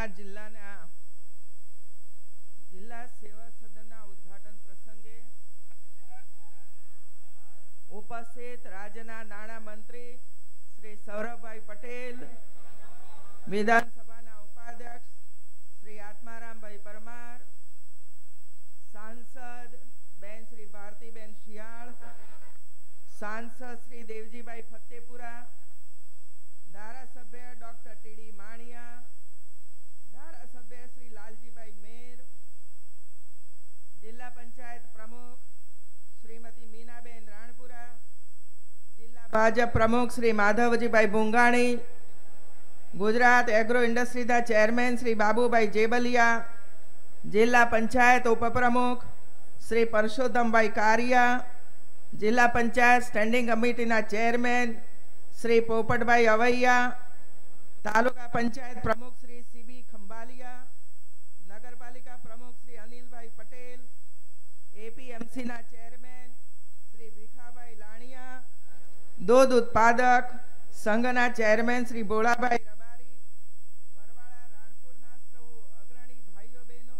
બોટાદ જિલ્લાના જિલ્લા સેવા સદનના ઉદ્ઘાટન પ્રસંગે ઉપસ્થિત રાજ્યના નાણાં મંત્રી શ્રી સૌરભભાઈ પટેલ, વિધાનસભાના ઉપાધ્યક્ષ શ્રી આત્મારામભાઈ પરમાર, સાંસદ બેન શ્રી ભારતીબેન શિયાળ, સાંસદ શ્રી દેવજીભાઈ ફતેપુરા, ધારાસભ્ય ડોક્ટર ટીડી માણિયા ધારાસભ્ય શ્રી લાલજીભાઈ મેર જિલ્લા પંચાયત પ્રમુખ શ્રીમતી મીનાબેન રાણપુરા જિલ્લા ભાજપ પ્રમુખ શ્રી માધવજીભાઈ ભુંગાણી ગુજરાત એગ્રો ઇન્ડસ્ટ્રીના ચેરમેન શ્રી બાબુભાઈ જેબલિયા જિલ્લા પંચાયત ઉપપ્રમુખ શ્રી પરસોત્તમભાઈ કારિયા જિલ્લા પંચાયત સ્ટેન્ડિંગ કમિટીના ચેરમેન શ્રી પોપટભાઈ અવૈયા તાલુકા પંચાયત એપીએમસીના ચેરમેન શ્રી ભીખાભાઈ લાણિયા, દૂધ ઉત્પાદક સંઘના ચેરમેન શ્રી ભોળાભાઈ રબારી બરવાળા રાણપુરના સૌ અગ્રણી ભાઈઓ બહેનો,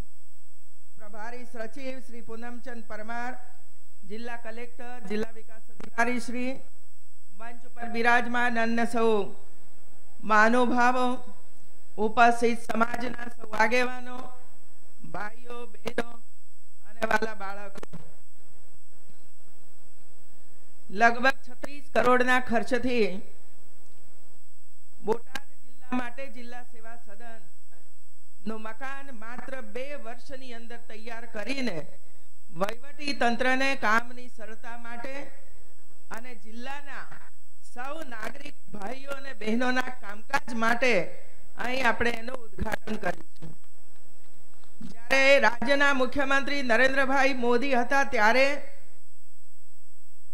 પ્રભારી સચિવ શ્રી પૂનમચંદ પરમાર, જિલ્લા કલેક્ટર, જિલ્લા વિકાસ અધિકારી શ્રી, મંચ ઉપર બિરાજમાન અન્ય સૌ મહાનુભાવો, ઉપસ્થિત સમાજના સૌ આગેવાનો, ભાઈઓ બહેનો અને વાલા બાળકો. લગભગ છત્રીસ કરોડના ખર્ચથી બોટાદ જિલ્લા માટે જિલ્લા સેવા સદનનું મકાન માત્ર બે વર્ષની અંદર તૈયાર કરીને વહીવટી તંત્રને કામની સરળતા માટે અને જિલ્લાના સૌ નાગરિક ભાઈઓ અને બહેનોના કામકાજ માટે અહીં આપણે એનું ઉદ્ઘાટન કરીશું. જ્યારે રાજ્યના મુખ્યમંત્રી નરેન્દ્રભાઈ મોદી હતા ત્યારે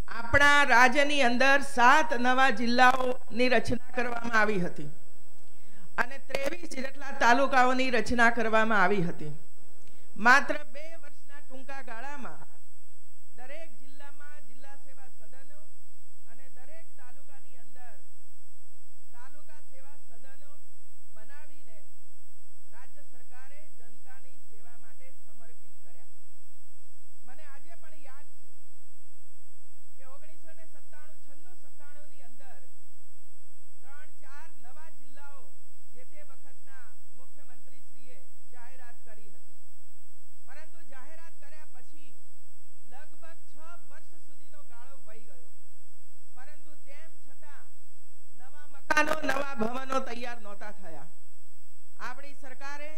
આપણા રાજ્યની અંદર સાત નવા જિલ્લાઓની રચના કરવામાં આવી હતી. અને ત્રેવીસ જેટલા તાલુકાઓની રચના કરવામાં આવી હતી. માત્ર બે વર્ષના ટૂંકા ગાળામાં દરેક જિલ્લામાં જિલ્લા સેવા સદનો અને દરેક તાલુકાની અંદર તાલુકા સેવા સદનો બનાવીને રાજ્ય સરકારે જનતાની સેવા માટે સમર્પિત કર્યા મને આજે પણ યાદ છે કે ઓગણીસો ને સત્તાણું છન્નું સત્તાણું ની અંદર ત્રણ ચાર નવા જિલ્લાઓ જે તે વખતના મુખ્યમંત્રીશ્રીએ જાહેરાત કરી હતી પરંતુ જાહેરાત કર્યા પછી લગભગ છ વર્ષ સુધીનો ગાળો વહી ગયો પરંતુ તેમ છતાં મકાનો નવા ભવનો તૈયાર નહોતા થયા. આપણી સરકારે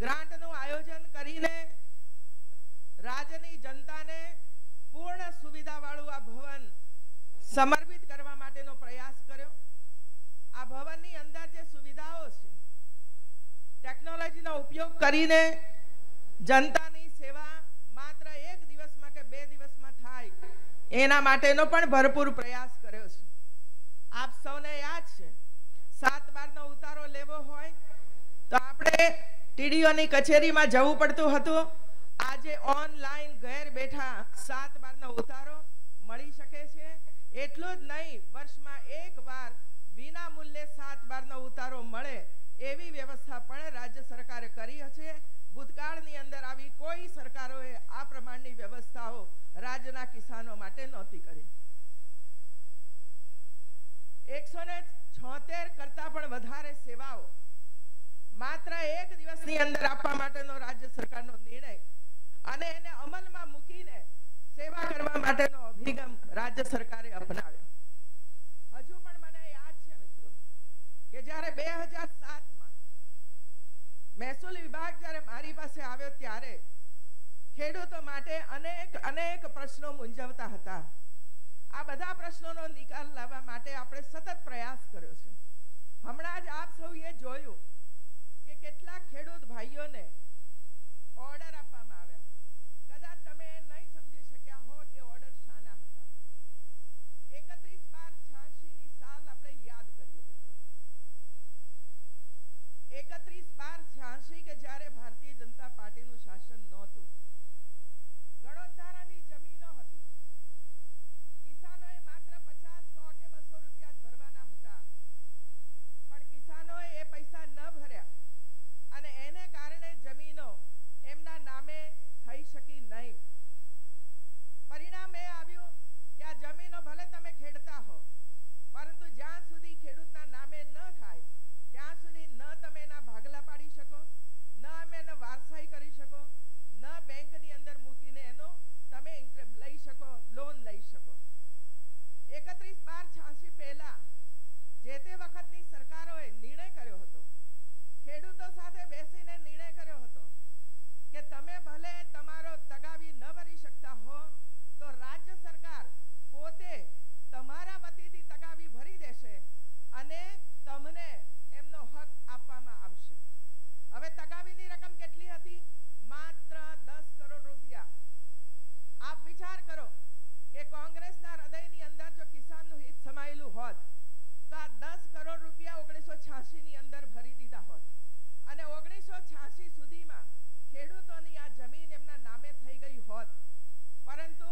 ગ્રાન્ટનું આયોજન કરીને રાજ્યની જનતાને પૂર્ણ સુવિધાવાળું આ ભવન સમર્પિત કરવા માટેનો પ્રયાસ કર્યો. આ ભવનની અંદર જે સુવિધાઓ છે, ટેકનોલોજીનો ઉપયોગ કરીને જનતાની સેવા માત્ર એક દિવસમાં કે બે દિવસમાં થાય, એના માટેનો પણ ભરપૂર પ્રયાસ કર્યો છે. આપ સૌને યાદ છે. સાત બારનો ઉતારો લેવો હોય તો આપણે ટીડીઓની કચેરીમાં જવું પડતું હતું. આજે ઓનલાઈન ઘેર બેઠા સાત બારનો ઉતારો મળી શકે છે. એટલું જ નહીં, વર્ષમાં એક વાર વિના મૂલ્યે સાત બારનો ઉતારો મળે એવી વ્યવસ્થા પણ રાજ્ય સરકારે કરી છે ભૂતકાળની અંદર આવી કોઈ સરકારોએ આ પ્રમાણની વ્યવસ્થાઓ રાજ્યના કિસાનો માટે નહોતી કરી. એકસો ને છોતેર કરતા પણ વધારે સેવાઓ માત્ર એક દિવસની અંદર આપવા માટેનો રાજ્ય સરકારનો નિર્ણય અને એને અમલમાં મૂકીને સેવા કરવા માટેનો અભિગમ રાજ્ય સરકારે અપનાવ્યો. હજુ પણ મને યાદ છે મિત્રો કે જ્યારે બે હજાર સાતમાં મહેસૂલ વિભાગ જ્યારે મારી પાસે આવ્યો ત્યારે ખેડૂતો માટે અનેક અનેક પ્રશ્નો મૂંઝવતા હતા. આ બધા પ્રશ્નોનો નિકાલ લાવવા માટે આપણે સતત પ્રયાસ કર્યો છે. હમણાં જ આપ સૌએ જોયું કે કેટલાક ખેડૂત ભાઈઓને ઓર્ડર આપવામાં આવ્યા. કદાચ તમે નહીં સમજી શક્યા હો કે ઓર્ડર શાના હતા. એકત્રીસ બાર છ્યાસીની સાલ આપણે યાદ કરીએ મિત્રો. એકત્રીસ બાર છ્યાસી કે જ્યારે ભારતીય જનતા પરિણામ એ આવ્યું કે આ જમીનો ભલે તમે ખેડતા હો, પરંતુ જ્યાં સુધી ખેડૂતના નામે ન થાય, ત્યાં સુધી ન તમે એના ભાગલા પાડી શકો, ન અમે એને વારસાઈ કરી શકો, ન બેંકની અંદર મૂકીને એનો તમે લઈ શકો લોન લઈ શકો. એકત્રીસ બાર છ્યાસી પહેલા જે તે વખતની સરકારોએ નિર્ણય કર્યો હતો, ખેડૂતો સાથે બેસીને નિર્ણય કર્યો હતો કે તમે ભલે તમારો તગાવી ન ભરી શકતા હો તો રાજ્ય સરકાર પોતે તમારા વતીથી તગાવી ભરી દેશે અને તમને એમનો હક આપવામાં આવશે. હવે તગાવીની રકમ કેટલી હતી? માત્ર દસ કરોડ રૂપિયા. આપ વિચાર કરો કે કોંગ્રેસના હૃદયની અંદર જો કિસાનનું હિત સમાયેલું હોત, તો આ દસ કરોડ રૂપિયા ઓગણીસો ની અંદર ભરી દીધા હોત. અને ઓગણીસો છ્યાસી સુધીમાં ખેડૂતોની આ જમીન એમના નામે થઈ ગઈ હોત પરંતુ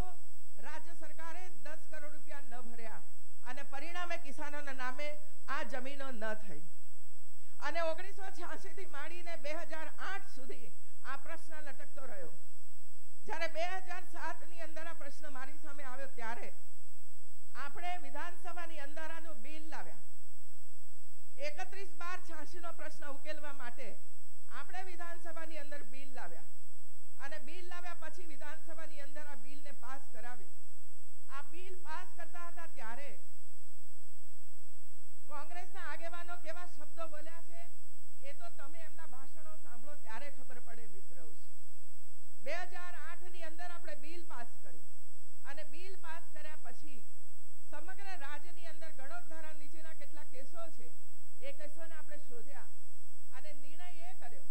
રાજ્ય સરકારે દસ કરોડ રૂપિયા ન ભર્યા અને પરિણામે કિસાનોના નામે આ જમીનો ન થઈ. અને ઓગણીસો છ્યાસીથી માંડીને બે હજાર આઠ સુધી આ પ્રશ્ન લટકતો રહ્યો. જ્યારે બે હજાર સાતની અંદર આ પ્રશ્ન મારી સામે આવ્યો ત્યારે આપણે વિધાનસભાની અંદર આનું બિલ લાવ્યા. એકત્રીસ બાર છ્યાસી નો પ્રશ્ન ઉકેલવા માટે આપણે વિધાનસભાની અંદર બિલ લાવ્યા. અને બિલ લાવ્યા પછી વિધાનસભાની અંદર આ બિલને પાસ કરાવી. આ બિલ પાસ કરતા હતા ત્યારે કોંગ્રેસના આગેવાનો કેવા શબ્દો બોલ્યા છે, એ તો તમે એમના ભાષણો સાંભળો ત્યારે ખબર પડે મિત્રો બે હજાર આઠની અંદર આપણે બિલ પાસ કર્યું અને બિલ પાસ કર્યા પછી સમગ્ર રાજ્યની અંદર ગણોદ્ધારા નીચેના કેટલા કેસો છે, એ કેસોને આપણે શોધ્યા અને નિર્ણય એ કર્યો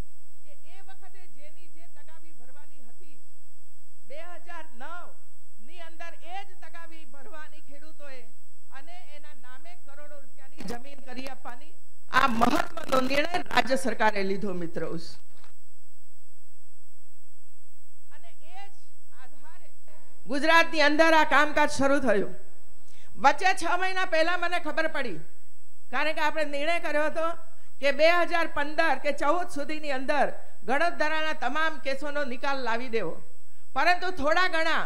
કે એ વખતે જેની જે તગાવી ભરવાની હતી, બે હજાર નવની અંદર એ જ તગાવી ભરવાની ખેડૂતોએ અને એના નામે કરોડો રૂપિયાની જમીન કરી આપવાની આ મહત્વનો નિર્ણય રાજ્ય સરકારે લીધો, મિત્રો અને એ અંદર આ કામકાજ શરૂ થયું. વચ્ચે છ મહિના પહેલા મને ખબર પડી, કારણ કે આપણે નિર્ણય કર્યો હતો કે બે હજાર પંદર કે ચૌદ સુધીની અંદર ગણોદ્ધારાના તમામ કેસોનો નિકાલ લાવી દેવો. પરંતુ થોડા ઘણા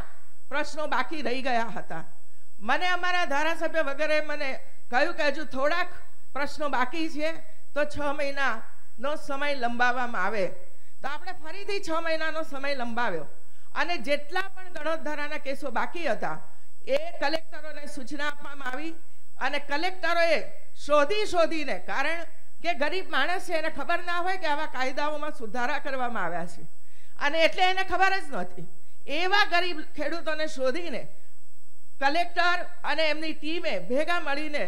પ્રશ્નો બાકી રહી ગયા હતા. મને અમારા ધારાસભ્ય વગેરે મને કહ્યું કે હજુ થોડાક પ્રશ્નો બાકી છે, તો છ મહિનાનો સમય લંબાવવામાં આવે. તો આપણે ફરીથી છ મહિનાનો સમય લંબાવ્યો. અને જેટલા પણ ગણોદ્ધારાના કેસો બાકી હતા, એ કલેક્ટરોને સૂચના આપવામાં આવી અને કલેક્ટરોએ શોધી શોધીને, કારણ કે ગરીબ માણસ છે, એને ખબર ના હોય કે આવા કાયદાઓમાં સુધારા કરવામાં આવ્યા છે. અને એટલે એને ખબર જ નહોતી. એવા ગરીબ ખેડૂતોને શોધીને કલેક્ટર અને એમની ટીમે ભેગા મળીને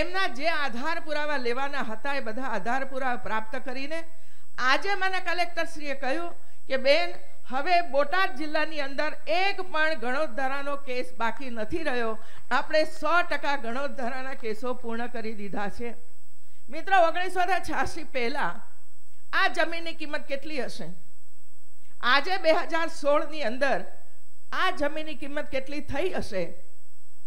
એમના જે આધાર પુરાવા લેવાના હતા એ બધા આધાર પુરાવા પ્રાપ્ત કરીને આજે મને કલેક્ટરશ્રીએ કહ્યું કે, બેન, હવે બોટાદ જિલ્લાની અંદર એક પણ ગણોદ્ધારાનો કેસ બાકી નથી રહ્યો. આપણે સો ટકા ગણોદ્ધારાના કેસો પૂર્ણ કરી દીધા છે. મિત્રો, ઓગણીસો ને છ્યાસી પહેલા આ જમીનની કિંમત કેટલી હશે? આજે બે હજાર સોળની અંદર આ જમીનની કિંમત કેટલી થઈ હશે?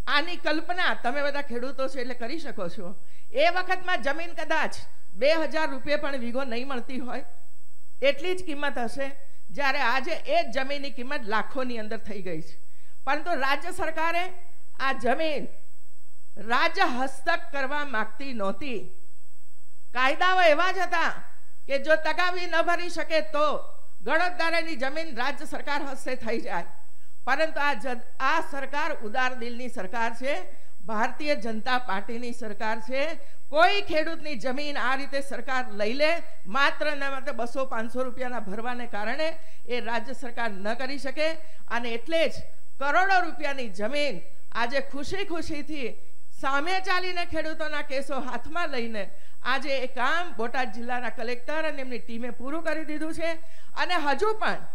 આની કલ્પના તમે બધા ખેડૂતો છો એટલે કરી શકો છો. એ વખતમાં જમીન કદાચ બે હજાર રૂપિયા પણ વીઘો નહીં મળતી હોય. એટલી જ કિંમત હશે જ્યારે આજે એ જ જમીનની કિંમત લાખોની અંદર થઈ ગઈ છે. પરંતુ રાજ્ય સરકારે આ જમીન રાજ્ય હસ્તક કરવા માંગતી નહોતી. કાયદાઓ એવા જ હતા કે જો તગાવી ન ભરી શકે તો ગણતદારની જમીન રાજ્ય સરકાર હસ્તે થઈ જાય. પરંતુ આ આ સરકાર ઉદાર દિલની સરકાર છે, ભારતીય જનતા પાર્ટીની સરકાર છે. કોઈ ખેડૂતની જમીન આ રીતે સરકાર લઈ લે, માત્ર ને માત્ર બસો પાંચસો રૂપિયાના ભરવાને કારણે એ રાજ્ય સરકાર ન કરી શકે. અને એટલે જ કરોડો રૂપિયાની જમીન આજે ખુશી ખુશીથી સામે ચાલીને ખેડૂતોના કેસો હાથમાં લઈને આજે એ કામ બોટાદ જિલ્લાના કલેક્ટર અને એમની ટીમે પૂરું કરી દીધું છે. અને હજુ પણ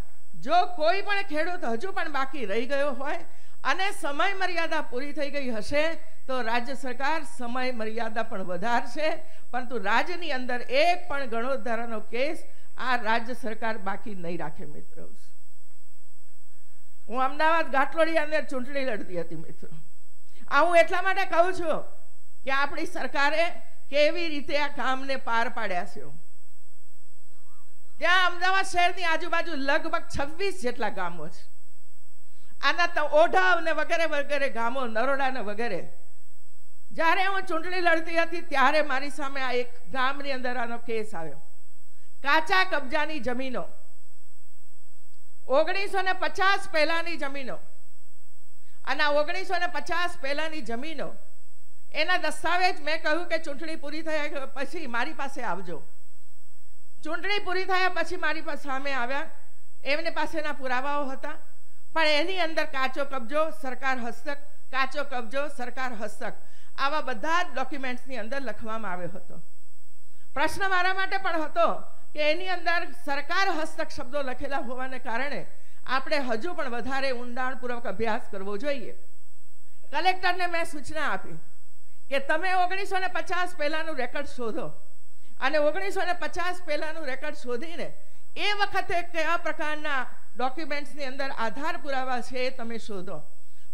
જો કોઈ પણ ખેડૂત હજુ પણ બાકી રહી ગયો હોય અને સમય મર્યાદા પૂરી થઈ ગઈ હશે, તો રાજ્ય સરકાર સમય મર્યાદા પણ વધારશે. પરંતુ રાજ્યની અંદર એક પણ ગણોદ્ધારાનો કેસ આ રાજ્ય સરકાર બાકી નહીં રાખે મિત્રો. હું અમદાવાદ ઘાટલોડિયા અંદર ચૂંટણી લડતી હતી મિત્રો. આ હું એટલા માટે કહું છું કે આપણી સરકારે કેવી રીતે આ કામને પાર પાડ્યા છે. ત્યાં અમદાવાદ શહેરની આજુબાજુ લગભગ છવ્વીસ જેટલા ગામો છે. આના ઓઢાવ ને વગેરે વગેરે ગામો, નરોડા ને વગેરે. જ્યારે હું ચૂંટણી લડતી હતી ત્યારે મારી સામે આ એક ગામની અંદર આનો કેસ આવ્યો. કાચા કબજાની જમીનો. ઓગણીસો ને પચાસ પહેલાની જમીનો. અને ઓગણીસો ને પચાસ પહેલાની જમીનો, એના દસ્તાવેજ મેં કહ્યું કે ચૂંટણી પૂરી થયા પછી મારી પાસે આવજો. ચૂંટણી પૂરી થયા પછી મારી સામે આવ્યા. એમની પાસેના પુરાવાઓ હતા. પણ એની અંદર કાચો કબજો, સરકાર હસ્તક, કાચો કબજો, સરકાર હસ્તક. આવા બધા જ ડોક્યુમેન્ટ્સની અંદર લખવામાં આવ્યો હતો. પ્રશ્ન મારા માટે પણ હતો કે એની અંદર સરકાર હસ્તક શબ્દો લખેલા હોવાને કારણે આપણે હજુ પણ વધારે ઊંડાણપૂર્વક અભ્યાસ કરવો જોઈએ. કલેક્ટરને મેં સૂચના આપી કે તમે ઓગણીસો ને પચાસ પહેલાંનું રેકોર્ડ શોધો. અને ઓગણીસો ને પચાસ પહેલાનું રેકર્ડ શોધીને એ વખતે કયા પ્રકારના ડોક્યુમેન્ટ્સની અંદર આધાર પુરાવા છે એ તમે શોધો.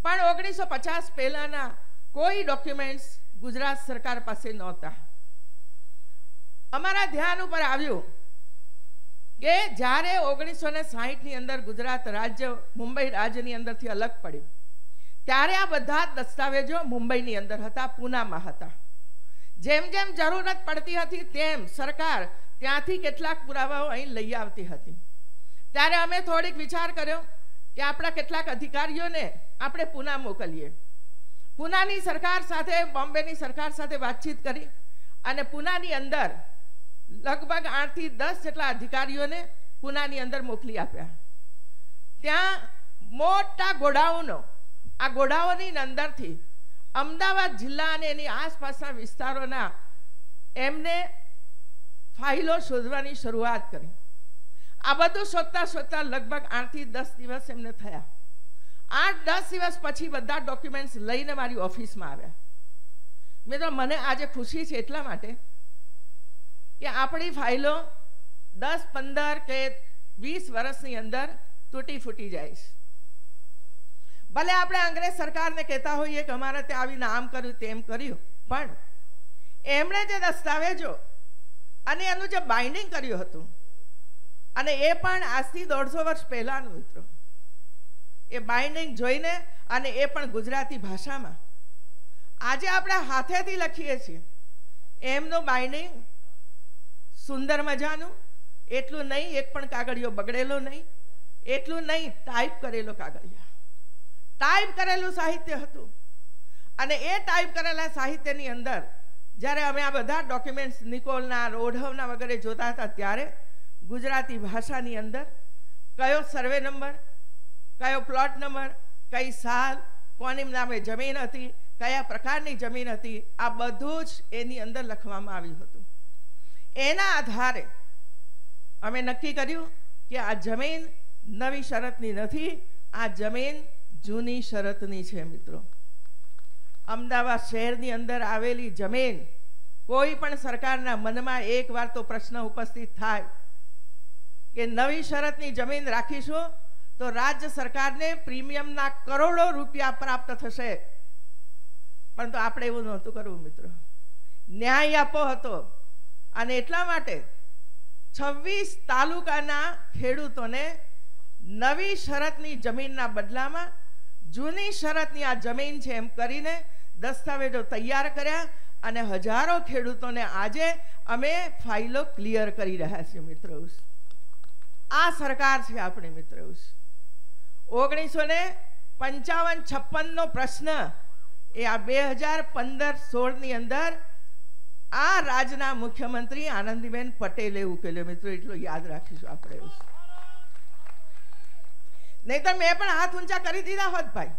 પણ ઓગણીસો પચાસ પહેલાના કોઈ ડોક્યુમેન્ટ્સ ગુજરાત સરકાર પાસે નહોતા. અમારા ધ્યાન ઉપર આવ્યું કે જ્યારે ઓગણીસો ને સાહીઠની અંદર ગુજરાત રાજ્ય મુંબઈ રાજ્યની અંદરથી અલગ પડ્યું, ત્યારે આ બધા દસ્તાવેજો મુંબઈની અંદર હતા, પૂનામાં હતા. જેમ જેમ જરૂરત પડતી હતી, તેમ સરકાર ત્યાંથી કેટલાક પુરાવાઓ અહીં લઈ આવતી હતી. ત્યારે અમે થોડીક વિચાર કર્યો કે આપણા કેટલાક અધિકારીઓને આપણે પૂના મોકલીએ. પૂનાની સરકાર સાથે, બોમ્બેની સરકાર સાથે વાતચીત કરી અને પૂનાની અંદર લગભગ આઠથી દસ જેટલા અધિકારીઓને પૂનાની અંદર મોકલી આપ્યા. ત્યાં મોટા ગોડાઉનો, આ ગોડાઓની અંદરથી અમદાવાદ જિલ્લા અને એની આસપાસના વિસ્તારોના એમને ફાઇલો શોધવાની શરૂઆત કરી. આ બધું શોધતા શોધતા લગભગ આઠથી દસ દિવસ એમને થયા. આઠ દસ દિવસ પછી બધા ડોક્યુમેન્ટ્સ લઈને મારી ઓફિસમાં આવ્યા. મિત્રો મને આજે ખુશી છે એટલા માટે કે આપણી ફાઇલો દસ, પંદર કે વીસ વર્ષની અંદર તૂટી ફૂટી જાય છે. ભલે આપણે અંગ્રેજ સરકારને કહેતા હોઈએ કે અમારે ત્યાં આવીને આમ કર્યું તેમ કર્યું, પણ એમણે જે દસ્તાવેજો અને એનું જે બાઇન્ડિંગ કર્યું હતું, અને એ પણ આજથી દોઢસો વર્ષ પહેલાનું મિત્રો. એ બાઇન્ડિંગ જોઈને અને એ પણ ગુજરાતી ભાષામાં. આજે આપણે હાથેથી લખીએ છીએ, એમનું બાઇન્ડિંગ સુંદર મજાનું, એટલું નહીં, એક પણ કાગળિયો બગડેલો નહીં, એટલું નહીં ટાઈપ કરેલો કાગળિયા. ટાઈપ કરેલું સાહિત્ય હતું. અને એ ટાઈપ કરેલા સાહિત્યની અંદર, જ્યારે અમે આ બધા ડોક્યુમેન્ટ્સ નિકોલના રોઢવના વગેરે જોતા હતા, ત્યારે ગુજરાતી ભાષાની અંદર કયો સર્વે નંબર કયો પ્લોટ નંબર કઈ સાલ કોની નામે જમીન હતી, કયા પ્રકારની જમીન હતી, આ બધું જ એની અંદર લખવામાં આવ્યું હતું. એના આધારે અમે નક્કી કર્યું કે આ જમીન નવી શરતની નથી, આ જમીન જૂની શરતની છે મિત્રો. અમદાવાદ શહેરની અંદર આવેલી જમીન કોઈ પણ સરકારના મનમાં એક વાર તો પ્રશ્ન ઉપસ્થિત થાય કે નવી શરતની જમીન રાખીશું તો રાજ્ય સરકારને પ્રીમિયમના કરોડો રૂપિયા પ્રાપ્ત થશે. પરંતુ આપણે એવું નહોતું કરવું મિત્રો. ન્યાય આપો હતો અને એટલા માટે છવ્વીસ તાલુકાના ખેડૂતોને નવી શરતની જમીનના બદલામાં જૂની શરતની આ જમીન છે એમ કરીને દસ્તાવેજો તૈયાર કર્યા અને હજારો ખેડૂતોને આજે અમે ફાઇલો ક્લિયર કરી રહ્યા છીએ મિત્રો. આ સરકાર છે આપણી મિત્રો. ઓગણીસો ને પંચાવન છપ્પનનો પ્રશ્ન એ આ બે હજાર પંદર સોળની અંદર આ રાજના મુખ્યમંત્રી આનંદીબેન પટેલે ઉકેલ્યો મિત્રો, એટલું યાદ રાખીશું આપણે. નહીં તો મેં પણ હાથ ઊંચા કરી દીધા હોત ભાઈ,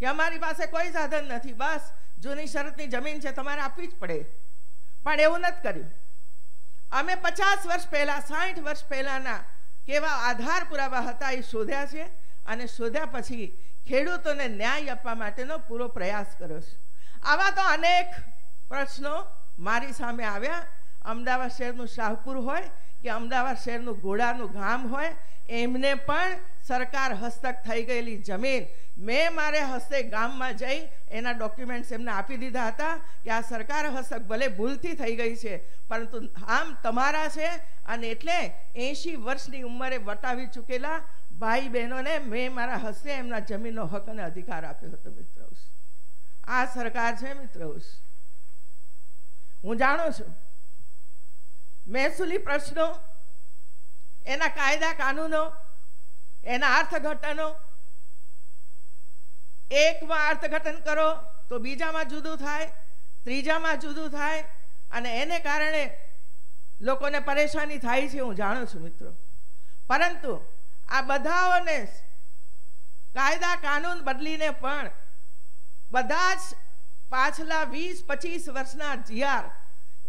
કે અમારી પાસે કોઈ સાધન નથી. બસ, જૂની શરતની જમીન છે, તમારે આપવી જ પડે. પણ એવું નથી કર્યું. અમે પચાસ વર્ષ પહેલાં સાઠ વર્ષ પહેલાંના કેવા આધાર પુરાવા હતા એ શોધ્યા છે અને શોધ્યા પછી ખેડૂતોને ન્યાય આપવા માટેનો પૂરો પ્રયાસ કર્યો છે. આવા તો અનેક પ્રશ્નો મારી સામે આવ્યા. અમદાવાદ શહેરનું શાહપુર હોય કે અમદાવાદ શહેરનું ઘોડાનું ગામ હોય, એમને પણ સરકાર હસ્તક થઈ ગયેલી જમીન. મેં મારે હસ્તે ગામમાં જઈ એના ડોક્યુમેન્ટ્સ એમને આપી દીધા હતા કે આ સરકાર હસ્તક ભલે ભૂલથી થઈ ગઈ છે, પરંતુ આમ તમારા છે અને એટલે એંશી વર્ષની ઉંમરે વટાવી ચૂકેલા ભાઈ બહેનોને મેં મારા હસ્તે એમના જમીનનો હક અને અધિકાર આપ્યો હતો મિત્રો આ સરકાર છે મિત્રો હું જાણું છું. મહેસૂલી પ્રશ્નો, એના કાયદા કાનૂનો એના અર્થઘટનો. એકમાં અર્થઘટન કરો તો બીજામાં જુદું થાય, ત્રીજામાં જુદું થાય, અને એને કારણે લોકોને પરેશાની થાય છે હું જાણું છું મિત્રો. પરંતુ આ બધાઓને કાયદા કાનૂન બદલીને પણ બધા જ પાછલા વીસ, પચીસ વર્ષના જીઆર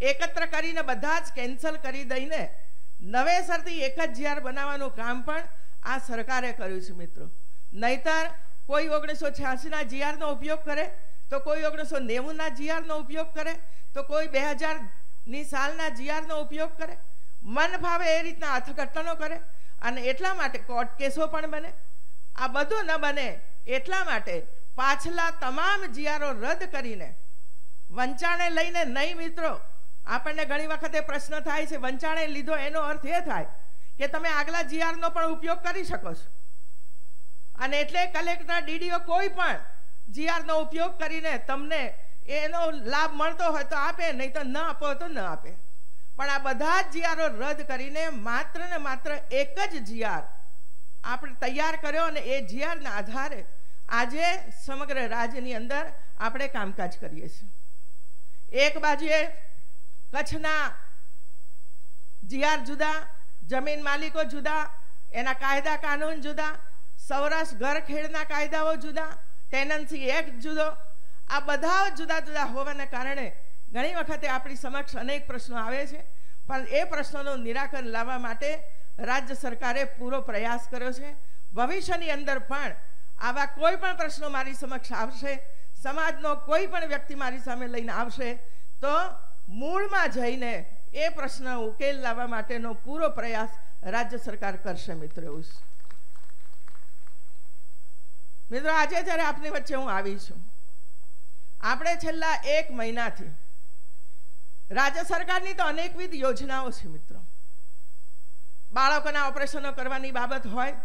એકત્ર કરીને બધા જ કેન્સલ કરી દઈને નવેસરથી એક જ જીઆર બનાવવાનું કામ પણ આ સરકારે કર્યું છે મિત્રો. નહીતર કોઈ ઓગણીસો છ્યાસીના જીઆરનો ઉપયોગ કરે, તો કોઈ ઓગણીસો નેવુંના જીઆરનો ઉપયોગ કરે, તો કોઈ બે હજારની સાલના જીઆરનો ઉપયોગ કરે. મન ભાવે એ રીતના અર્થઘટનો કરે અને એટલા માટે કોર્ટ કેસો પણ બને. આ બધું ન બને એટલા માટે પાછલા તમામ જીઆરો રદ કરીને વંચાણે લઈને નહીં મિત્રો, આપણને ઘણી વખતે પ્રશ્ન થાય છે, વંચાણે લીધો એનો અર્થ એ થાય કે તમે આગલા જીઆરનો પણ ઉપયોગ કરી શકો છો. અને એટલે કલેક્ટર ડીડીઓ કોઈ પણ જીઆરનો ઉપયોગ કરીને તમને એનો લાભ મળતો હોય તો આપે, નહીં તો ન આપો તો ન આપે. પણ આ બધા જ જીઆરો રદ કરીને માત્ર ને માત્ર એક જ જીઆર આપણે તૈયાર કર્યો અને એ જીઆરના આધારે આજે સમગ્ર રાજ્યની અંદર આપણે કામકાજ કરીએ છીએ. એક બાજુએ કચ્છના જીઆર જુદા જમીન માલિકો જુદા, એના કાયદા કાનૂન જુદા સૌરાષ્ટ્ર ઘરખેડના કાયદાઓ જુદા ટેનન્સી એક્ટ જુદો. આ બધા જુદા જુદા હોવાને કારણે ઘણી વખતે આપણી સમક્ષ અનેક પ્રશ્નો આવે છે, પણ એ પ્રશ્નોનું નિરાકરણ લાવવા માટે રાજ્ય સરકારે પૂરો પ્રયાસ કર્યો છે. ભવિષ્યની અંદર પણ આવા કોઈ પણ પ્રશ્નો મારી સમક્ષ આવશે, સમાજનો કોઈ પણ વ્યક્તિ મારી સામે લઈને આવશે, તો મૂળમાં જઈને એ પ્રશ્ન ઉકેલ લાવવા માટેનો પૂરો પ્રયાસ રાજ્ય સરકાર કરશે, મિત્રો મિત્રો, આજે જ્યારે આપની વચ્ચે હું આવી છું, આપણે છેલ્લા એક મહિનાથી રાજ્ય સરકારની તો અનેકવિધ યોજનાઓ છે, મિત્રો. બાળકોના ઓપરેશનો કરવાની બાબત હોય,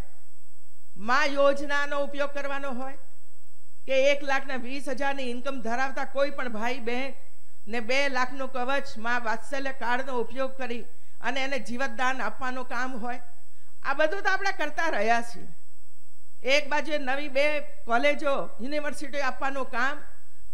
મા યોજનાનો ઉપયોગ કરવાનો હોય, કે એક લાખના વીસ હજારની ઇન્કમ ધરાવતા કોઈ પણ ભાઈ બહેન ને બે લાખનું કવચમાં વાત્સલ્ય કાર્ડનો ઉપયોગ કરી અને એને જીવતદાન આપવાનું કામ હોય. આ બધું તો આપણે કરતા રહ્યા છીએ. એક બાજુ નવી બે કોલેજો યુનિવર્સિટી આપવાનું કામ,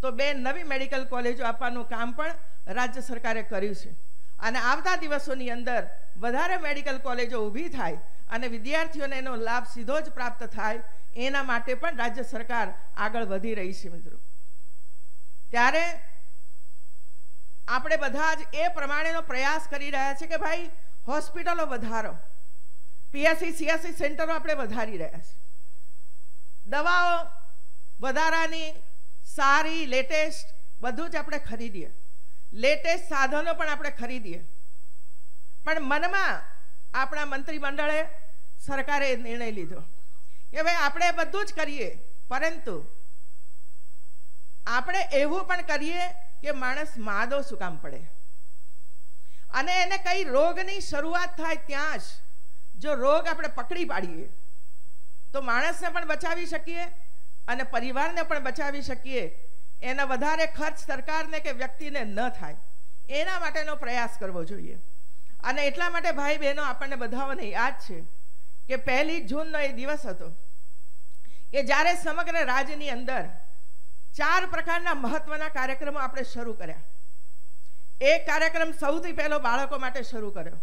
તો બે નવી મેડિકલ કોલેજો આપવાનું કામ પણ રાજ્ય સરકારે કર્યું છે. અને આવતા દિવસોની અંદર વધારે મેડિકલ કોલેજો ઊભી થાય અને વિદ્યાર્થીઓને એનો લાભ સીધો જ પ્રાપ્ત થાય, એના માટે પણ રાજ્ય સરકાર આગળ વધી રહી છે મિત્રો. ત્યારે આપણે બધા જ એ પ્રમાણેનો પ્રયાસ કરી રહ્યા છે કે ભાઈ, હોસ્પિટલો વધારો. પીએસસી, સીએસસી સેન્ટરો આપણે વધારી રહ્યા છે દવાઓ વધારાની સારી, લેટેસ્ટ બધું જ આપણે ખરીદીએ. લેટેસ્ટ સાધનો પણ આપણે ખરીદીએ. પણ મનમાં આપણા મંત્રીમંડળે સરકારે નિર્ણય લીધો કે ભાઈ, આપણે બધું જ કરીએ, પરંતુ આપણે એવું પણ કરીએ કે માણસ માદો શું કામ પડે? અને એને કઈ રોગની શરૂઆત થાય ત્યાં જ જો રોગ આપણે પકડી પાડીએ, તો માણસને પણ બચાવી શકીએ અને પરિવારને પણ બચાવી શકીએ. એના વધારે ખર્ચ સરકારને કે વ્યક્તિને ન થાય. એના માટેનો પ્રયાસ કરવો જોઈએ. અને એટલા માટે ભાઈ બહેનો, આપણને બધાઓને યાદ છે કે પહેલી જૂનનો એ દિવસ હતો કે જ્યારે સમગ્ર રાજ્યની અંદર ચાર પ્રકારના મહત્વના કાર્યક્રમો આપણે શરૂ કર્યા. એક કાર્યક્રમ સૌથી પહેલો બાળકો માટે શરૂ કર્યો.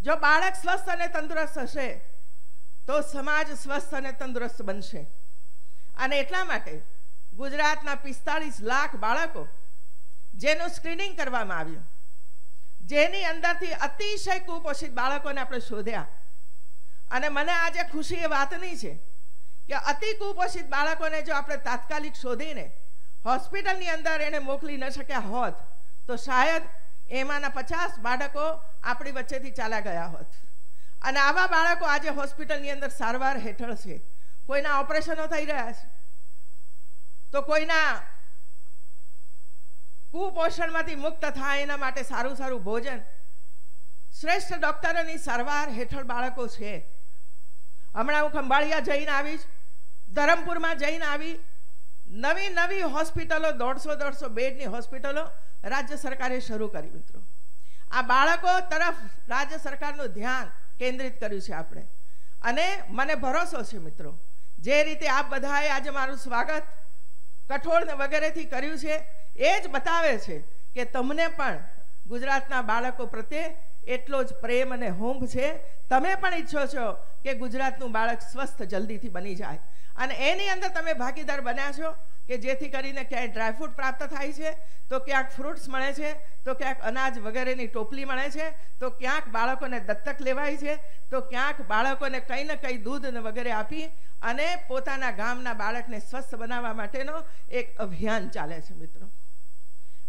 જો બાળક સ્વસ્થ અને તંદુરસ્ત હશે, તો સમાજ સ્વસ્થ અને તંદુરસ્ત બનશે. અને એટલા માટે ગુજરાતના પિસ્તાળીસ લાખ બાળકો જેનું સ્ક્રીનિંગ કરવામાં આવ્યું, જેની અંદરથી અતિશય કુપોષિત બાળકોને આપણે શોધ્યા. અને મને આજે ખુશી એ વાતની છે કે અતિ કુપોષિત બાળકોને જો આપણે તાત્કાલિક શોધીને હોસ્પિટલની અંદર એને મોકલી ન શક્યા હોત, તો શાયદ એમાંના પચાસ બાળકો આપણી વચ્ચેથી ચાલ્યા ગયા હોત. અને આવા બાળકો આજે હોસ્પિટલની અંદર સારવાર હેઠળ છે. કોઈના ઓપરેશનો થઈ રહ્યા છે. તો કોઈના કુપોષણમાંથી મુક્ત થાય એના માટે સારું સારું ભોજન. શ્રેષ્ઠ ડોક્ટરોની સારવાર હેઠળ બાળકો છે. હમણાં હું ખંભાળિયા જઈને આવીશ, ધરમપુરમાં જઈને આવી, નવી નવી હોસ્પિટલો, દોઢસો દોઢસો બેડની હોસ્પિટલો રાજ્ય સરકારે શરૂ કરી મિત્રો. આ બાળકો તરફ રાજ્ય સરકારનું ધ્યાન કેન્દ્રિત કર્યું છે આપણે. અને મને ભરોસો છે મિત્રો, જે રીતે આપ બધાએ આજે મારું સ્વાગત કઠોળ ને વગેરેથી કર્યું છે, એ જ બતાવે છે કે તમને પણ ગુજરાતના બાળકો પ્રત્યે એટલો જ પ્રેમ અને હોંભ છે. તમે પણ ઈચ્છો છો કે ગુજરાતનું બાળક સ્વસ્થ જલ્દીથી બની જાય. અને એની અંદર તમે ભાગીદાર બન્યા છો કે જેથી કરીને ક્યાંય ડ્રાયફ્રૂટ પ્રાપ્ત થાય છે, તો ક્યાંક ફ્રૂટ્સ મળે છે, તો ક્યાંક અનાજ વગેરેની ટોપલી મળે છે, તો ક્યાંક બાળકોને દત્તક લેવાય છે, તો ક્યાંક બાળકોને કંઈ ને કંઈ દૂધ વગેરે આપી અને પોતાના ગામના બાળકને સ્વસ્થ બનાવવા માટેનો એક અભિયાન ચાલે છે મિત્રો.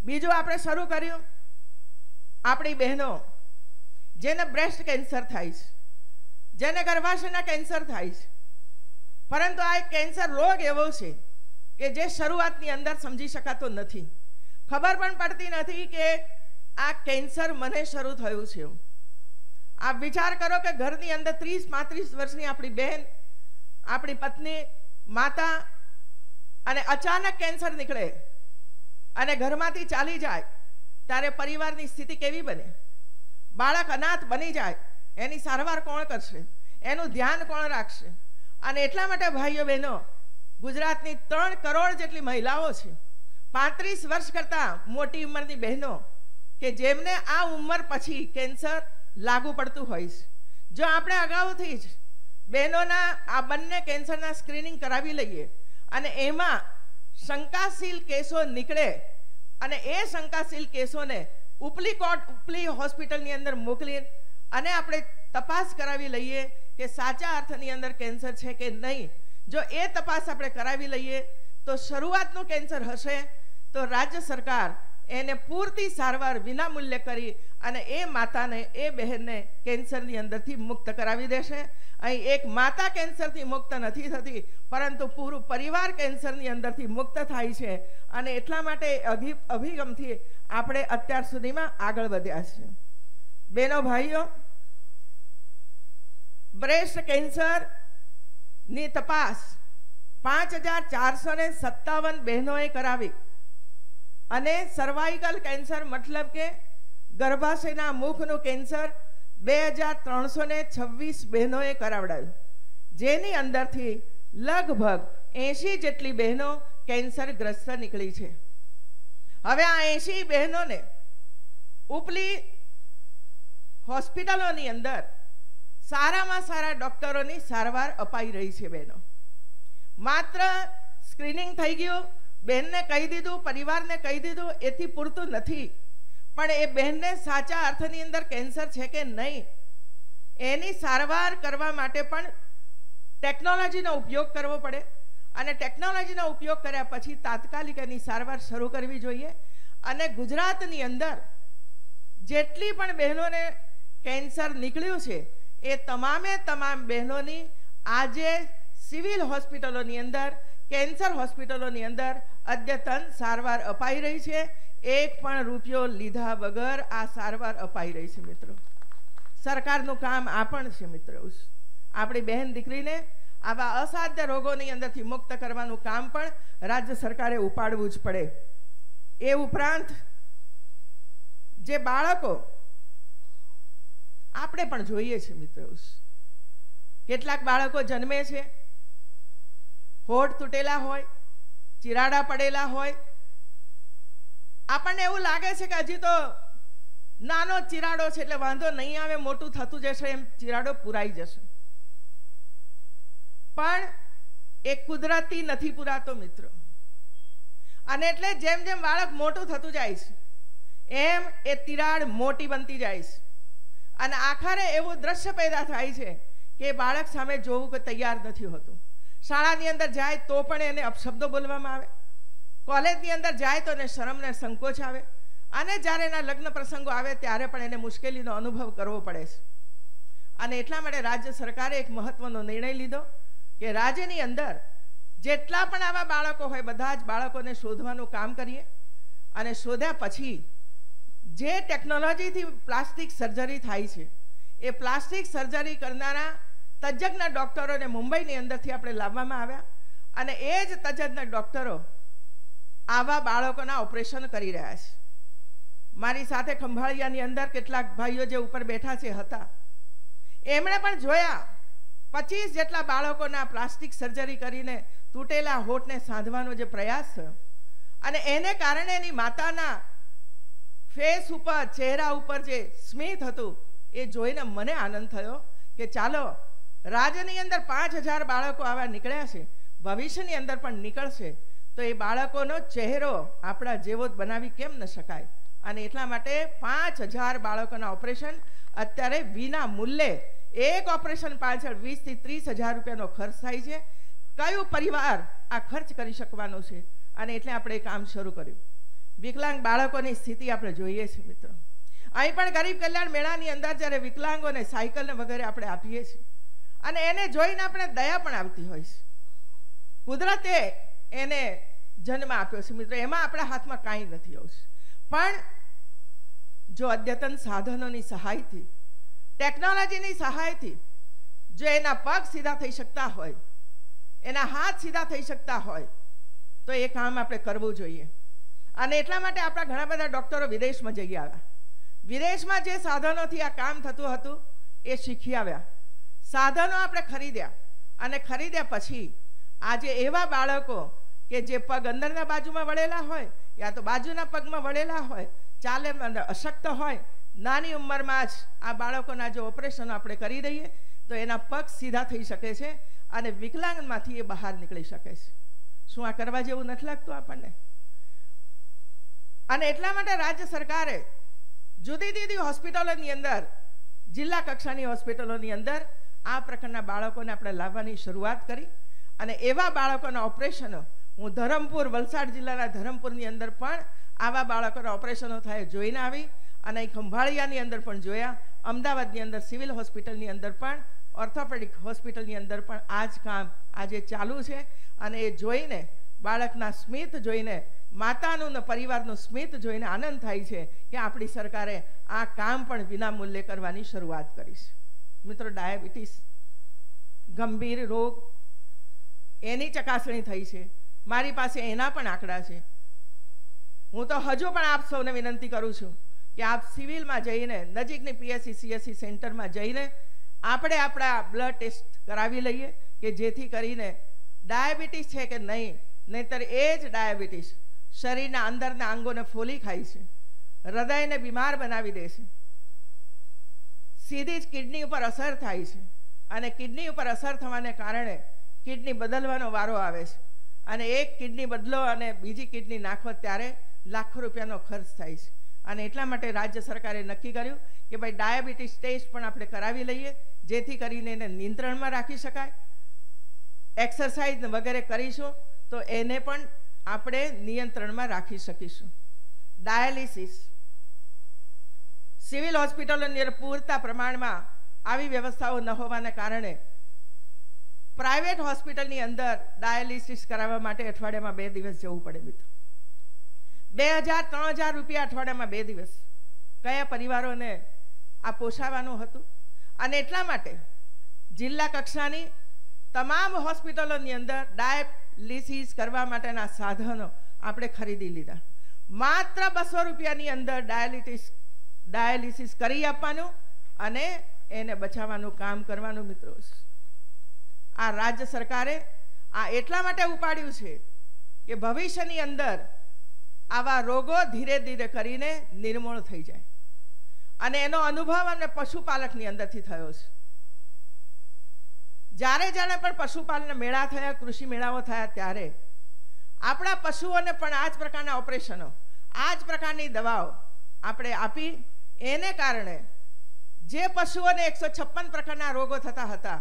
બીજું આપણે શરૂ કર્યું. આપણી બહેનો જેને બ્રેસ્ટ કેન્સર થાય છે. જેને ગર્ભાશયના કેન્સર થાય છે. પરંતુ આ એક કેન્સર રોગ એવો છે કે જે શરૂઆતની અંદર સમજી શકાતો નથી. ખબર પણ પડતી નથી કે આ કેન્સર મને શરૂ થયું છે. આપ વિચાર કરો કે ઘરની અંદર ત્રીસ પાંત્રીસ વર્ષની આપણી બહેન, આપણી પત્ની, માતા અને અચાનક કેન્સર નીકળે અને ઘરમાંથી ચાલી જાય, ત્યારે પરિવારની સ્થિતિ કેવી બને? બાળક અનાથ બની જાય, એની સારવાર કોણ કરશે? એનું ધ્યાન કોણ રાખશે? અને એટલા માટે ભાઈઓ બહેનો, ગુજરાતની ત્રણ કરોડ જેટલી મહિલાઓ છે, પાંત્રીસ વર્ષ કરતાં મોટી ઉંમરની બહેનો, કે જેમને આ ઉંમર પછી કેન્સર લાગુ પડતું હોય છે. જો આપણે અગાઉથી જ બહેનોના, આ બંને કેન્સરના સ્ક્રીનિંગ કરાવી લઈએ, અને એમાં શંકાશીલ કેસો નીકળે, અને એ શંકાશીલ કેસોને ઉપલી કોટ ઉપલી હોસ્પિટલની અંદર મોકલી અને આપણે તપાસ કરાવી લઈએ કે સાચા અર્થની અંદર કેન્સર છે કે નહીં. જો એ તપાસ આપણે કરાવી લઈએ તો શરૂઆતનું કેન્સર હશે તો રાજ્ય સરકાર એને પૂરતી સારવાર વિનામૂલ્ય કરી અને એ માતાને, એ બહેનને કેન્સરની અંદરથી મુક્ત કરાવી દેશે. અહીં એક માતા કેન્સરથી મુક્ત નથી થતી, પરંતુ પૂરું પરિવાર કેન્સરની અંદરથી મુક્ત થાય છે. અને એટલા માટે અભિ, અભિગમથી આપણે અત્યાર સુધીમાં આગળ વધ્યા છે બેનો ભાઈઓ, બ્રેસ્ટ કેન્સરની તપાસ પાંચ હજાર ચારસો ને સત્તાવન બહેનોએ કરાવી. અને સર્વાઇકલ કેન્સર મતલબ કે ગર્ભાશયના મુખનું કેન્સર બે હજાર ત્રણસો ને છવ્વીસ બહેનોએ કરાવડાવ્યું જેની અંદરથી લગભગ એંશી જેટલી બહેનો કેન્સરગ્રસ્ત નીકળી છે. હવે આ એંશી બહેનોને ઉપલી હોસ્પિટલોની અંદર સારામાં સારા ડોક્ટરોની સારવાર અપાઈ રહી છે બહેનો. માત્ર સ્ક્રીનિંગ થઈ ગયું બહેનને કહી દીધું, પરિવારને કહી દીધું, એથી પૂરતું નથી. પણ એ બહેનને સાચા અર્થની અંદર કેન્સર છે કે નહીં, એની સારવાર કરવા માટે પણ ટેકનોલોજીનો ઉપયોગ કરવો પડે. અને ટેકનોલોજીનો ઉપયોગ કર્યા પછી તાત્કાલિક એની સારવાર શરૂ કરવી જોઈએ. અને ગુજરાતની અંદર જેટલી પણ બહેનોને કેન્સર નીકળ્યું છે, એ તમામે તમામ બહેનોની આજે સિવિલ હોસ્પિટલોની અંદર, કેન્સર હોસ્પિટલોની અંદર અદ્યતન સારવાર અપાઈ રહી છે. એક પણ રૂપિયો લીધા વગર આ સારવાર અપાઈ રહી છે મિત્રો. સરકારનું કામ આ પણ છે મિત્રો. આપણી બહેન દીકરીને આવા અસાધ્ય રોગોની અંદરથી મુક્ત કરવાનું કામ પણ રાજ્ય સરકારે ઉપાડવું જ પડે. એ ઉપરાંત જે બાળકો આપણે પણ જોઈએ છે મિત્રો. કેટલાક બાળકો જન્મે છે. હોઠ તૂટેલા હોય ચિરાડા પડેલા હોય. આપણને એવું લાગે છે કે હજી તો નાનો ચિરાડો છે એટલે વાંધો નહીં આવે, મોટું થતું જશે, એમ ચિરાડો પુરાઈ જશે. પણ એ કુદરતી નથી પુરાતો મિત્રો. અને એટલે જેમ જેમ બાળક મોટું થતું જાય છે, એમ એ તિરાડ મોટી બનતી જાય છે. અને આખરે એવું દ્રશ્ય પેદા થાય છે કે બાળક સામે જોવું કે તૈયાર નથી હોતું. શાળાની અંદર જાય તો પણ એને અપશબ્દો બોલવામાં આવે. કોલેજની અંદર જાય તો એને શરમને સંકોચ આવે. અને જ્યારે એના લગ્ન પ્રસંગો આવે ત્યારે પણ એને મુશ્કેલીનો અનુભવ કરવો પડે છે. અને એટલા માટે રાજ્ય સરકારે એક મહત્વનો નિર્ણય લીધો કે રાજ્યની અંદર જેટલા પણ આવા બાળકો હોય બધા જ બાળકોને શોધવાનું કામ કરીએ. અને શોધ્યા પછી જે ટેકનોલોજીથી પ્લાસ્ટિક સર્જરી થાય છે, એ પ્લાસ્ટિક સર્જરી કરનારા તજજ્ઞ ડૉક્ટરોને મુંબઈની અંદરથી આપણે લાવવામાં આવ્યા અને એ જ તજજ્ઞ ડૉક્ટરો આવા બાળકોના ઓપરેશન કરી રહ્યા છે. મારી સાથે ખંભાળિયાની અંદર કેટલાક ભાઈઓ જે ઉપર બેઠા છે હતા. એમણે પણ જોયા, પચીસ જેટલા બાળકોના પ્લાસ્ટિક સર્જરી કરીને તૂટેલા હોઠને સાંધવાનો જે પ્રયાસ થયો અને એને કારણે એની માતાના ફેસ ઉપર, ચહેરા ઉપર જે સ્મિત હતું, એ જોઈને મને આનંદ થયો કે ચાલો રાજ્યની અંદર પાંચ હજાર બાળકો આવા નીકળ્યા છે, ભવિષ્યની અંદર પણ નીકળશે, તો એ બાળકોનો ચહેરો આપણા જેવો જ બનાવી કેમ ન શકાય? અને એટલા માટે પાંચ હજાર બાળકોના ઓપરેશન અત્યારે વિના મૂલ્યે એક ઓપરેશન પાછળ વીસથી ત્રીસ હજાર રૂપિયાનો ખર્ચ થાય છે. કયું પરિવાર આ ખર્ચ કરી શકવાનો છે? અને એટલે આપણે કામ શરૂ કર્યું. વિકલાંગ બાળકોની સ્થિતિ આપણે જોઈએ છીએ મિત્રો. અહીં પણ ગરીબ કલ્યાણ મેળાની અંદર જ્યારે વિકલાંગોને સાયકલને વગેરે આપણે આપીએ છીએ અને એને જોઈને આપણે દયા પણ આવતી હોય છે. કુદરતે એને જન્મ આપ્યો છે મિત્રો. એમાં આપણા હાથમાં કાંઈ નથી આવશે પણ જો અદ્યતન સાધનોની સહાયથી, ટેકનોલોજીની સહાયથી જો એના પગ સીધા થઈ શકતા હોય, એના હાથ સીધા થઈ શકતા હોય, તો એ કામ આપણે કરવું જોઈએ. અને એટલા માટે આપણા ઘણા બધા ડૉક્ટરો વિદેશમાં જઈ આવ્યા વિદેશમાં જે સાધનોથી આ કામ થતું હતું, એ શીખી આવ્યા. સાધનો આપણે ખરીદ્યા. અને ખરીદ્યા પછી આજે એવા બાળકો કે જે પગ અંદરના બાજુમાં વળેલા હોય યા તો બાજુના પગમાં વળેલા હોય, ચાલે અશક્ત હોય, નાની ઉંમરમાં જ આ બાળકોના જો ઓપરેશનો આપણે કરી દઈએ, તો એના પગ સીધા થઈ શકે છે અને વિકલાંગમાંથી એ બહાર નીકળી શકે છે. શું આ કરવા જેવું નથી લાગતું આપણને? અને એટલા માટે રાજ્ય સરકારે જુદી જુદી હોસ્પિટલોની અંદર, જિલ્લા કક્ષાની હોસ્પિટલોની અંદર આ પ્રકારના બાળકોને આપણે લાવવાની શરૂઆત કરી અને એવા બાળકોના ઓપરેશનો, હું ધરમપુર, વલસાડ જિલ્લાના ધરમપુરની અંદર પણ આવા બાળકોના ઓપરેશનો થાય જોઈને આવી અને અહીં ખંભાળિયાની અંદર પણ જોયા, અમદાવાદની અંદર સિવિલ હોસ્પિટલની અંદર પણ, ઓર્થોપેડિક હોસ્પિટલની અંદર પણ આ જ કામ આજે ચાલુ છે અને એ જોઈને બાળકના સ્મિત જોઈને, માતાનું ને પરિવારનું સ્મિત જોઈને આનંદ થાય છે કે આપણી સરકારે આ કામ પણ વિના મૂલ્યે કરવાની શરૂઆત કરી છે. મિત્રો, ડાયાબિટીસ, ગંભીર રોગ, એની ચકાસણી થઈ છે. મારી પાસે એના પણ આંકડા છે. હું તો હજુ પણ આપ સૌને વિનંતી કરું છું કે આપ સિવિલમાં જઈને, નજીકની પીએસસી સીએસસી સેન્ટરમાં જઈને આપણે આપણા બ્લડ ટેસ્ટ કરાવી લઈએ કે જેથી કરીને ડાયાબિટીસ છે કે નહીં, નહીતર એ જ ડાયાબિટીસ શરીરના અંદરના અંગોને ફોલી ખાય છે. હૃદયને બીમાર બનાવી દે છે. સીધી જ કિડની ઉપર અસર થાય છે. અને કિડની ઉપર અસર થવાને કારણે કિડની બદલવાનો વારો આવે છે. અને એક કિડની બદલો અને બીજી કિડની નાખો ત્યારે લાખો રૂપિયાનો ખર્ચ થાય છે. અને એટલા માટે રાજ્ય સરકારે નક્કી કર્યું કે ભાઈ ડાયાબિટીસ ટેસ્ટ પણ આપણે કરાવી લઈએ, જેથી કરીને એને નિયંત્રણમાં રાખી શકાય. એક્સરસાઇઝ વગેરે કરીશું તો એને પણ આપણે નિયંત્રણમાં રાખી શકીશું. ડાયાલિસિસ સિવિલ હોસ્પિટલોની અંદર પૂરતા પ્રમાણમાં આવી વ્યવસ્થાઓ ન હોવાને કારણે પ્રાઇવેટ હોસ્પિટલની અંદર ડાયાલિસિસ કરાવવા માટે અઠવાડિયામાં બે દિવસ જવું પડે મિત્રો. બે હજાર, ત્રણ હજાર રૂપિયા અઠવાડિયામાં બે દિવસ. કયા પરિવારોને આ પોષાવાનું હતું? અને એટલા માટે જિલ્લા કક્ષાની તમામ હોસ્પિટલોની અંદર ડાયાલિસિસ કરવા માટેના સાધનો આપણે ખરીદી લીધા. માત્ર બસો રૂપિયાની અંદર ડાયાલિટિસ ડાયાલિસિસ કરી આપવાનું અને એને બચાવવાનું કામ કરવાનું મિત્રો. આ રાજ્ય સરકારે આ એટલા માટે ઉપાડ્યું છે કે ભવિષ્યની અંદર આવા રોગો ધીરે ધીરે કરીને નિર્મૂળ થઈ જાય. અને એનો અનુભવ અમને પશુપાલકની અંદરથી થયો છે. જ્યારે જ્યારે પણ પશુપાલન મેળા થયા, કૃષિ મેળાઓ થયા, ત્યારે આપણા પશુઓને પણ આ જ પ્રકારના ઓપરેશનો, આ જ પ્રકારની દવાઓ આપણે આપી એને કારણે જે પશુઓને એકસો છપ્પન પ્રકારના રોગો થતા હતા,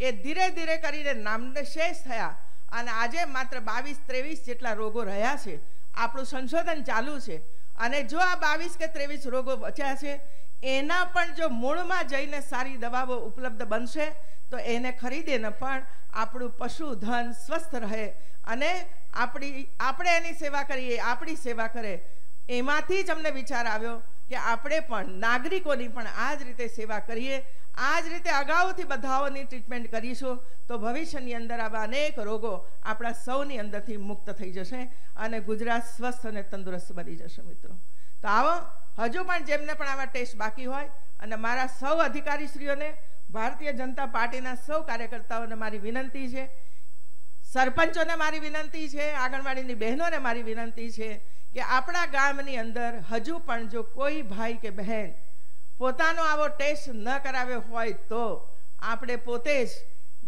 એ ધીરે ધીરે કરીને નામશેષ થયા અને આજે માત્ર બાવીસ ત્રેવીસ જેટલા રોગો રહ્યા છે. આપણું સંશોધન ચાલુ છે. અને જો આ બાવીસ કે ત્રેવીસ રોગો બચ્યા છે, એના પણ જો મૂળમાં જઈને સારી દવાઓ ઉપલબ્ધ બનશે, તો એને ખરીદીને પણ આપણું પશુધન સ્વસ્થ રહે અને આપણી, આપણે એની સેવા કરીએ, આપણી સેવા કરે. એમાંથી જ અમને વિચાર આવ્યો કે આપણે પણ, નાગરિકોની પણ આ જ રીતે સેવા કરીએ આ જ રીતે અગાઉથી બધાઓની ટ્રીટમેન્ટ કરીશું, તો ભવિષ્યની અંદર આવા અનેક રોગો આપણા સૌની અંદરથી મુક્ત થઈ જશે અને ગુજરાત સ્વસ્થ અને તંદુરસ્ત બની જશે મિત્રો. તો આવો, હજુ પણ જેમને પણ આવા ટેસ્ટ બાકી હોય અને મારા સૌ અધિકારીશ્રીઓને, ભારતીય જનતા પાર્ટીના સૌ કાર્યકર્તાઓને મારી વિનંતી છે, સરપંચોને મારી વિનંતી છે, આંગણવાડીની બહેનોને મારી વિનંતી છે કે આપણા ગામની અંદર હજુ પણ જો કોઈ ભાઈ કે બહેન પોતાનો આવો ટેસ્ટ ન કરાવ્યો હોય તો આપણે પોતે જ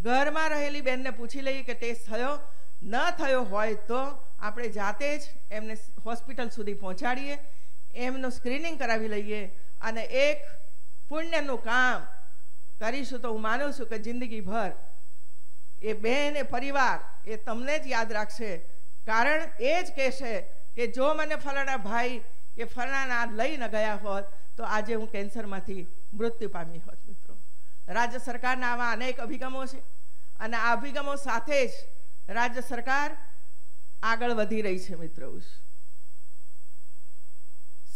ઘરમાં રહેલી બહેનને પૂછી લઈએ કે ટેસ્ટ થયો? ન થયો હોય તો આપણે જાતે જ એમને હોસ્પિટલ સુધી પહોંચાડીએ, એમનું સ્ક્રીનિંગ કરાવી લઈએ અને એક પુણ્યનું કામ કરીશું તો હું માનું છું કે જિંદગીભર એ બેન, એ પરિવાર એ તમને જ યાદ રાખશે. કારણ એ જ કહેશે કે જો મને ફલાણા ભાઈ કે ફલાણા લઈને ગયા હોત, તો આજે હું કેન્સરમાંથી મૃત્યુ પામી હોત મિત્રો. રાજ્ય સરકારના આવા અનેક અભિગમો છે અને આ અભિગમો સાથે જ રાજ્ય સરકાર આગળ વધી રહી છે મિત્રો.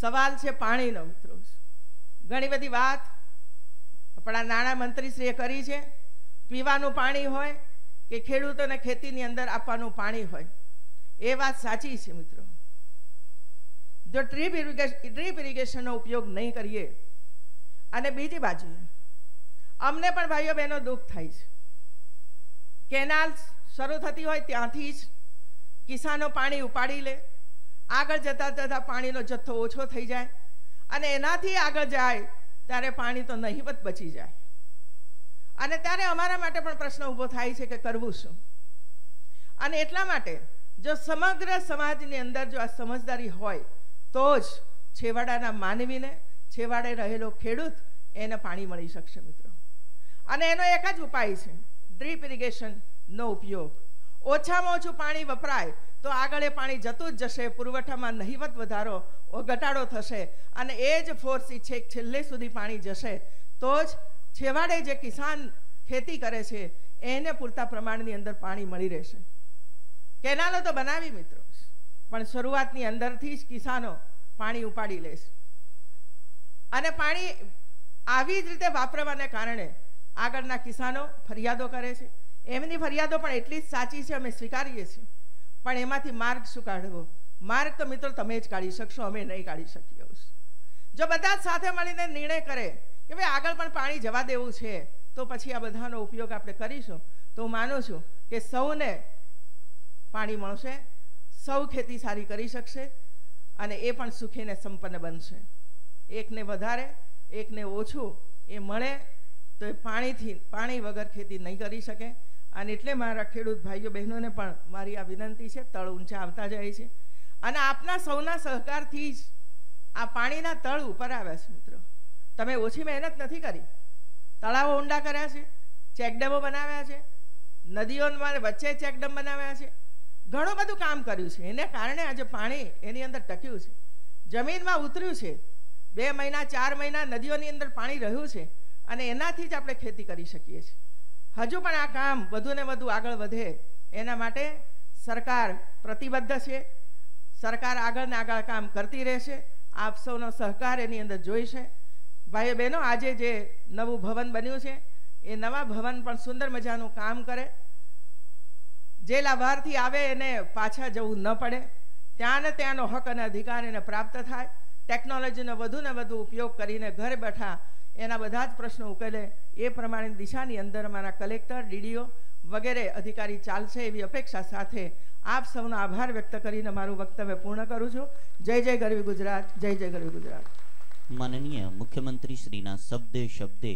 સવાલ છે પાણીનો મિત્રો. ઘણી બધી વાત આપણા નાણાં મંત્રીશ્રીએ કરી છે. પીવાનું પાણી હોય કે ખેડૂતોને ખેતીની અંદર આપવાનું પાણી હોય. એ વાત સાચી છે મિત્રો. જો ડ્રીપ ઇરિગેશન ડ્રીપ ઇરિગેશનનો ઉપયોગ નહીં કરીએ, અને બીજી બાજુએ અમને પણ ભાઈઓ બહેનો દુઃખ થાય છે. કેનાલ શરૂ થતી હોય ત્યાંથી જ કિસાનો પાણી ઉપાડી લે, આગળ જતા જતાં પાણીનો જથ્થો ઓછો થઈ જાય, અને એનાથી આગળ જાય ત્યારે પાણી તો નહીવત બચી જાય. અને ત્યારે અમારા માટે પણ પ્રશ્ન ઊભો થાય છે કે કરવું શું? અને એટલા માટે, જો સમગ્ર સમાજની અંદર જો આ સમજદારી હોય તો જ છેવાડાના માનવીને છેવાડે રહેલો ખેડૂત એને પાણી મળી શકશે મિત્રો. અને એનો એક જ ઉપાય છે, ડ્રીપ ઇરિગેશનનો ઉપયોગ. ઓછામાં ઓછું પાણી વપરાય તો આગળ એ પાણી જતું જ જશે, પુરવઠામાં નહીવત વધારો ઘટાડો થશે અને એ જ ફોર્સ છેક છેલ્લે સુધી પાણી જશે. તો જ છેવાડે જે કિસાન ખેતી કરે છે, એને પૂરતા પ્રમાણની અંદર પાણી મળી રહેશે. કેનાલો તો બનાવી મિત્રો. પણ શરૂઆતની અંદરથી જ કિસાનો પાણી ઉપાડી લેશે અને પાણી આવી જ રીતે વાપરવાને કારણે આગળના કિસાનો ફરિયાદો કરે છે. એમની ફરિયાદો પણ એટલી જ સાચી છે, અમે સ્વીકારીએ છીએ. પણ એમાંથી માર્ગ શું કાઢવો? માર્ગ તો મિત્રો તમે જ કાઢી શકશો, અમે નહીં કાઢી શકીએ જો બધા જ સાથે મળીને નિર્ણય કરે કે ભાઈ આગળ પણ પાણી જવા દેવું છે, તો પછી આ બધાનો ઉપયોગ આપણે કરીશું. તો હું માનું છું કે સૌને પાણી મળશે સૌ ખેતી સારી કરી શકશે અને એ પણ સુખીને સંપન્ન બનશે. એકને વધારે, એકને ઓછું, એ મળે તો એ પાણીથી, પાણી વગર ખેતી નહીં કરી શકે. અને એટલે મારા ખેડૂત ભાઈઓ બહેનોને પણ મારી આ વિનંતી છે, તળ ઊંચા આવતા જાય છે. અને આપના સૌના સહકારથી જ આ પાણીના તળ ઉપર આવ્યા છે મિત્રો. તમે ઓછી મહેનત નથી કરી. તળાવો ઊંડા કર્યા છે, ચેકડેમો બનાવ્યા છે, નદીઓમાં વચ્ચે ચેકડેમ બનાવ્યા છે ઘણું બધું કામ કર્યું છે. એને કારણે આજે પાણી એની અંદર ટક્યું છે. જમીનમાં ઉતર્યું છે. બે મહિના, ચાર મહિના નદીઓની અંદર પાણી રહ્યું છે અને એનાથી જ આપણે ખેતી કરી શકીએ છીએ. હજુ પણ આ કામ વધુ ને વધુ આગળ વધે એના માટે સરકાર પ્રતિબદ્ધ છે. સરકાર આગળ ને આગળ કામ કરતી રહેશે. આપ સૌનો સહકાર એની અંદર જોઈશે ભાઈઓ બહેનો, આજે જે નવું ભવન બન્યું છે, એ નવા ભવન પણ સુંદર મજાનું કામ કરે. જે લાભાર્થી આવે એને પાછા જવું ન પડે. ત્યાં ને ત્યાંનો હક અને અધિકાર એને પ્રાપ્ત થાય. ટેકનોલોજીનો વધુ ને વધુ ઉપયોગ કરીને ઘરે બેઠા એના બધા જ પ્રશ્નો ઉકેલે. એ પ્રમાણે દિશાની અંદર અમારા કલેક્ટર, ડીડીઓ વગેરે અધિકારી ચાલશે એવી અપેક્ષા સાથે આપ સૌનો આભાર વ્યક્ત કરીને મારું વક્તવ્ય પૂર્ણ કરું છું. જય જય ગરવી ગુજરાત, જય જય ગરવી ગુજરાત. માનનીય મુખ્યમંત્રી શ્રીના શબ્દે શબ્દે